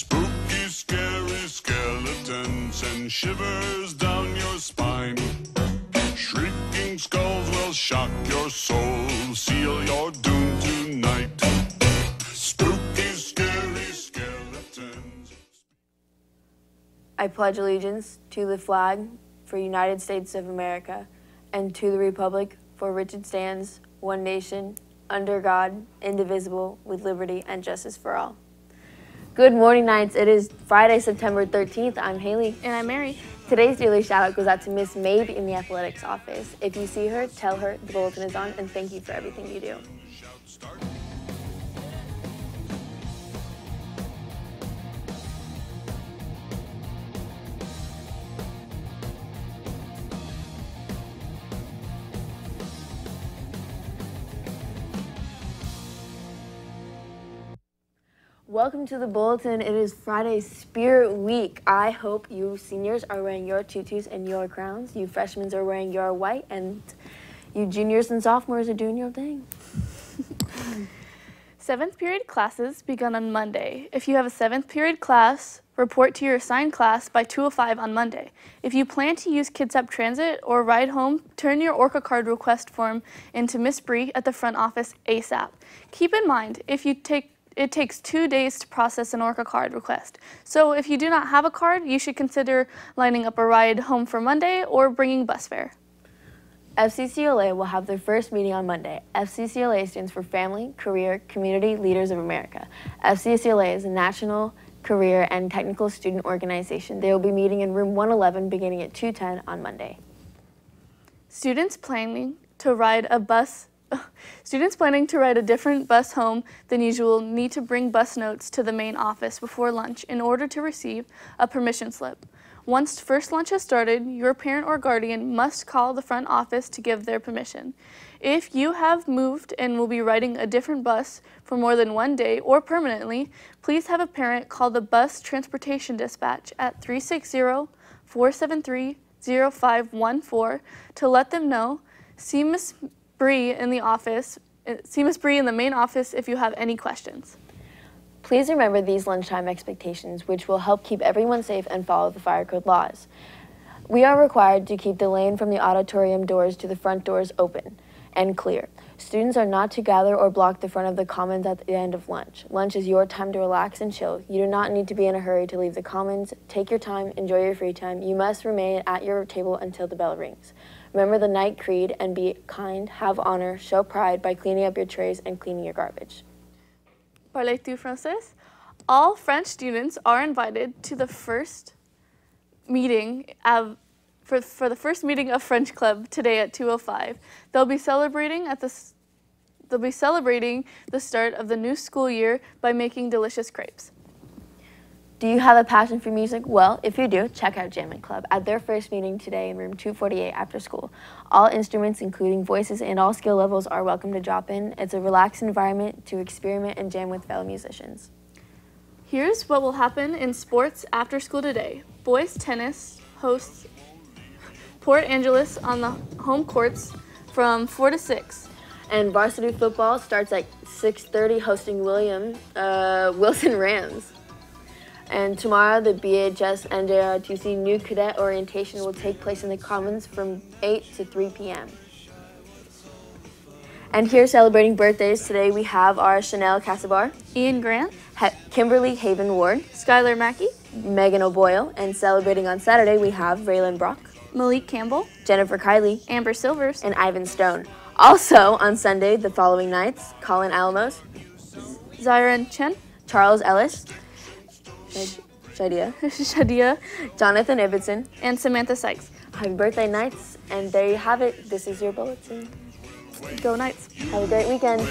Spooky, scary skeletons and shivers down your spine. Shrieking skulls will shock your soul, seal your doom tonight. Spooky, scary skeletons. I pledge allegiance to the flag for United States of America and to the republic for which it stands, one nation, under God, indivisible, with liberty and justice for all. Good morning, Knights. It is Friday, September 13th. I'm Haley. And I'm Mary. Today's daily shout out goes out to Miss Mabe in the athletics office. If you see her, tell her the bulletin is on and thank you for everything you do. Welcome to the bulletin. It is Friday Spirit Week. I hope you seniors are wearing your tutus and your crowns. You freshmen are wearing your white, and you juniors and sophomores are doing your thing. Seventh period classes begun on Monday. If you have a seventh period class, report to your assigned class by 2.05 on Monday. If you plan to use Kitsap Transit or ride home, turn your ORCA card request form into Miss Bree at the front office ASAP. Keep in mind, if you take it takes two days to process an ORCA card request. So if you do not have a card, you should consider lining up a ride home for Monday or bringing bus fare. FCCLA will have their first meeting on Monday. FCCLA stands for Family, Career, Community Leaders of America. FCCLA is a national career and technical student organization. They will be meeting in room 111 beginning at 2:10 on Monday. Students planning to ride a bus Students planning to ride a different bus home than usual need to bring bus notes to the main office before lunch in order to receive a permission slip. Once first lunch has started, your parent or guardian must call the front office to give their permission. If you have moved and will be riding a different bus for more than one day or permanently, please have a parent call the bus transportation dispatch at 360 473 0514 to let them know. See Ms. Bree in the office. uh, See Ms. Bree in the main office if you have any questions. Please remember these lunchtime expectations, which will help keep everyone safe and follow the fire code laws. We are required to keep the lane from the auditorium doors to the front doors open and clear. Students are not to gather or block the front of the commons at the end of lunch. Lunch is your time to relax and chill. You do not need to be in a hurry to leave the commons. Take your time, enjoy your free time. You must remain at your table until the bell rings. Remember the Knight creed and be kind, have honor, show pride by cleaning up your trays and cleaning your garbage. Parlez-tu français? All French students are invited to the first meeting of, for, for the first meeting of French Club today at 2:05. They'll be celebrating at the they'll be celebrating the start of the new school year by making delicious crepes. Do you have a passion for music? Well, if you do, check out Jamming Club at their first meeting today in room 248 after school. All instruments, including voices and all skill levels, are welcome to drop in. It's a relaxed environment to experiment and jam with fellow musicians. Here's what will happen in sports after school today. Boys tennis hosts Port Angeles on the home courts from 4 to 6. And varsity football starts at 6:30, hosting William uh, Wilson Rams. And tomorrow, the BHS NJROTC new cadet orientation will take place in the Commons from 8 to 3 p.m. And here celebrating birthdays today, we have our Chanel Casabar, Ian Grant, he- Kimberly Haven Ward, Skylar Mackey, Megan O'Boyle, and celebrating on Saturday, we have Raylan Brock, Malik Campbell, Jennifer Kiley, Amber Silvers, and Ivan Stone. Also on Sunday, the following Knights, Colin Alamos, Zyron Chen, Charles Ellis, Shadia, Shadia, Jonathan Ibbotson. and Samantha Sykes. Happy birthday Knights, and there you have it. This is your bulletin. Go Knights! Have a great weekend.